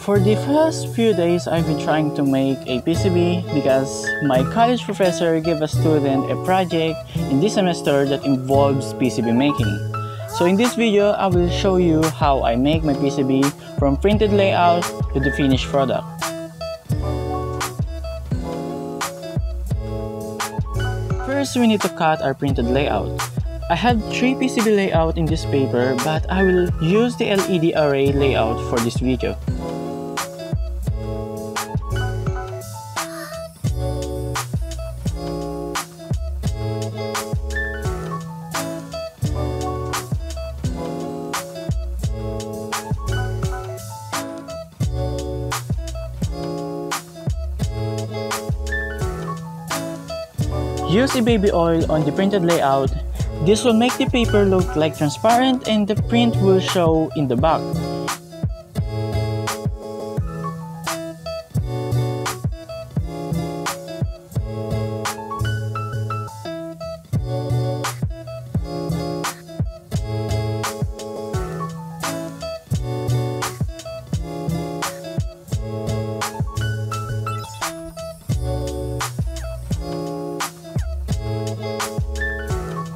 For the first few days, I've been trying to make a PCB because my college professor gave a student a project in this semester that involves PCB making. So in this video, I will show you how I make my PCB from printed layout to the finished product. First, we need to cut our printed layout. I have 3 PCB layout in this paper but I will use the LED array layout for this video. Use the baby oil on the printed layout. This will make the paper look like transparent and the print will show in the back.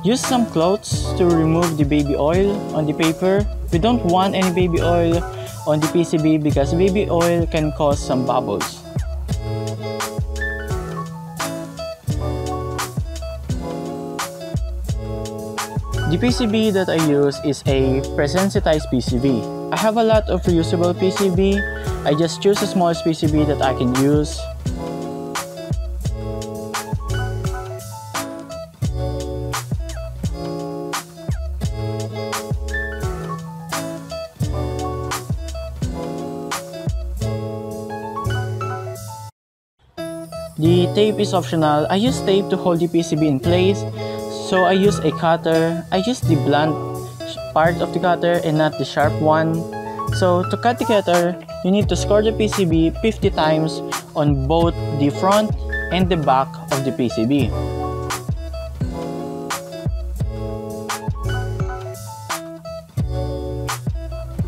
Use some cloths to remove the baby oil on the paper. We don't want any baby oil on the PCB because baby oil can cause some bubbles. The PCB that I use is a pre-sensitized PCB. I have a lot of reusable PCB. I just choose a small PCB that I can use tape is optional. I use tape to hold the PCB in place. So I use a cutter. I use the blunt part of the cutter and not the sharp one. So to cut the cutter, you need to score the PCB 50 times on both the front and the back of the PCB.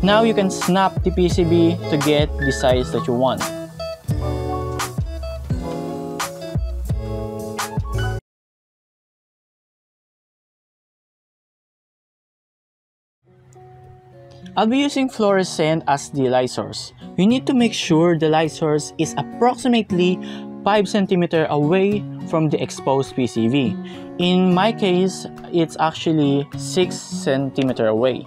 Now you can snap the PCB to get the size that you want. I'll be using fluorescent as the light source. You need to make sure the light source is approximately 5 cm away from the exposed PCB. In my case, it's actually 6 cm away.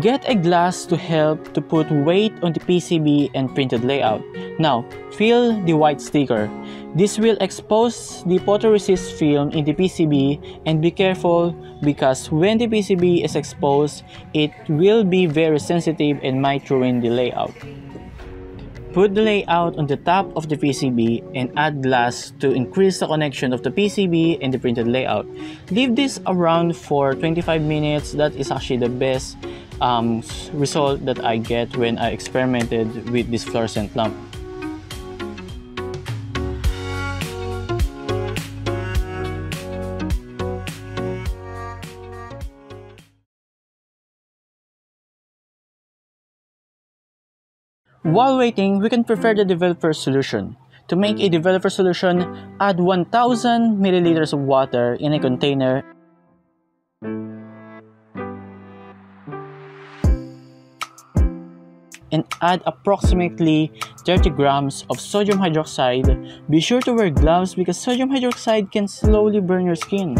Get a glass to help to put weight on the PCB and printed layout. Now, fill the white sticker. This will expose the photoresist film in the PCB and be careful because when the PCB is exposed, it will be very sensitive and might ruin the layout. Put the layout on the top of the PCB and add glass to increase the connection of the PCB and the printed layout. Leave this around for 25 minutes. That is actually the best um, result that I get when I experimented with this fluorescent lamp. While waiting, we can prepare the developer solution. To make a mm. developer solution, add 1000 milliliters of water in a container and add approximately 30 grams of sodium hydroxide. Be sure to wear gloves because sodium hydroxide can slowly burn your skin.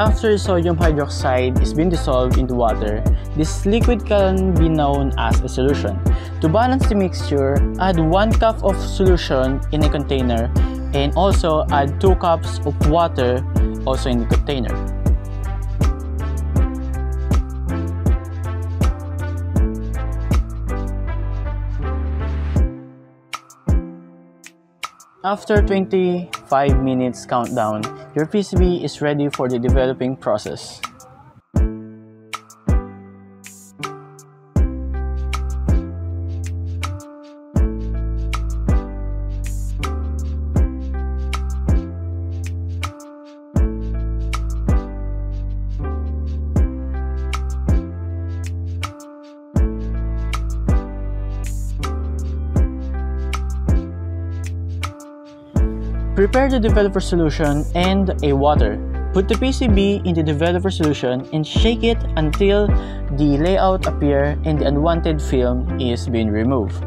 After sodium hydroxide is being dissolved into water, this liquid can be known as a solution. To balance the mixture, add 1 cup of solution in a container and also add 2 cups of water also in the container. After 25 minutes countdown, your PCB is ready for the developing process. Prepare the developer solution and a water. Put the PCB in the developer solution and shake it until the layout appear and the unwanted film is being removed.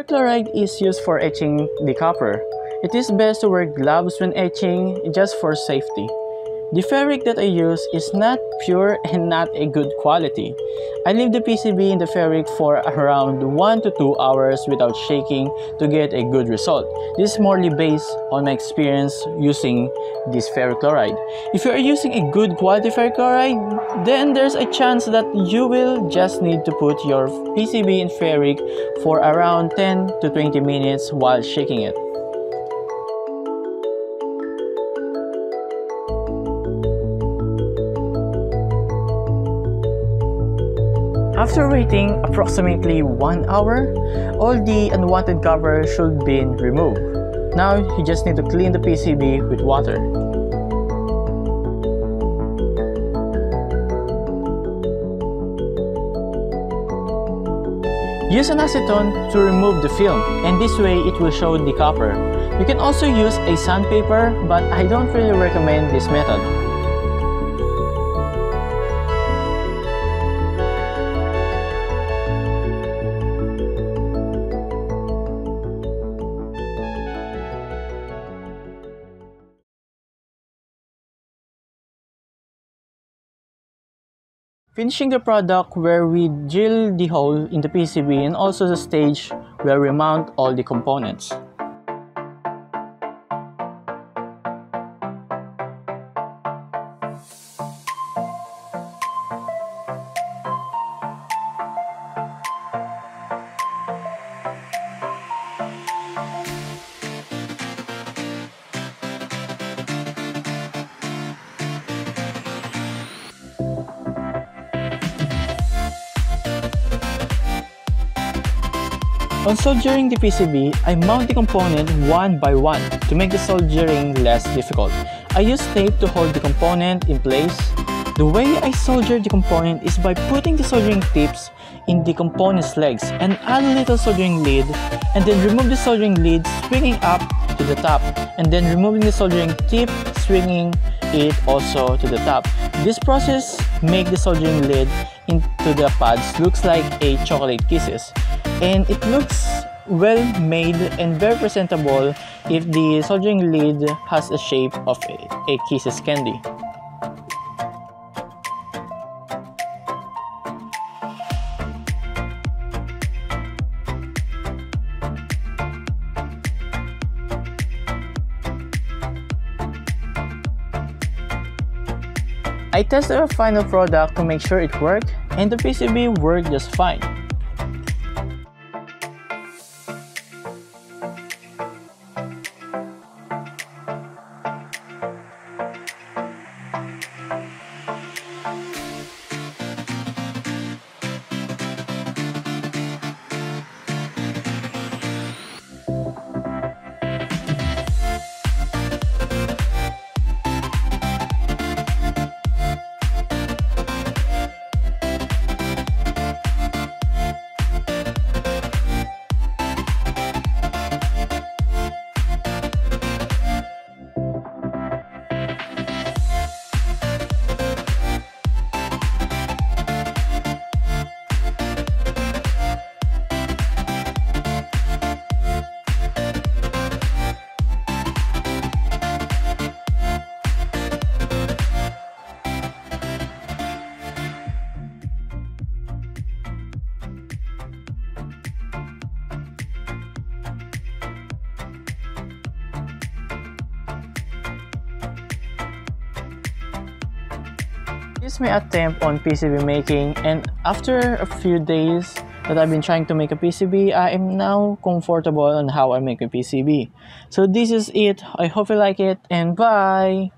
Perchloride is used for etching the copper. It is best to wear gloves when etching just for safety. The ferric that I use is not pure and not a good quality. I leave the PCB in the ferric for around 1 to 2 hours without shaking to get a good result. This is morely based on my experience using this ferric chloride. If you are using a good quality ferric chloride, then there's a chance that you will just need to put your PCB in ferric for around 10 to 20 minutes while shaking it. After waiting approximately 1 hour, all the unwanted cover should be removed. Now, you just need to clean the PCB with water. Use an acetone to remove the film and this way it will show the copper. You can also use a sandpaper but I don't really recommend this method. Finishing the product where we drill the hole in the PCB and also the stage where we mount all the components. On soldering the PCB, I mount the component one by one to make the soldering less difficult. I use tape to hold the component in place. The way I solder the component is by putting the soldering tips in the component's legs and add a little soldering lead and then remove the soldering lead swinging up to the top and then removing the soldering tip swinging it also to the top. This process make the soldering lead into the pads looks like a chocolate kisses and it looks well made and very presentable if the soldering lead has a shape of a, a kisses candy. I tested the final product to make sure it worked and the PCB worked just fine. This is my attempt on PCB making and after a few days that I've been trying to make a PCB, I am now comfortable on how I make a PCB. So this is it. I hope you like it and bye!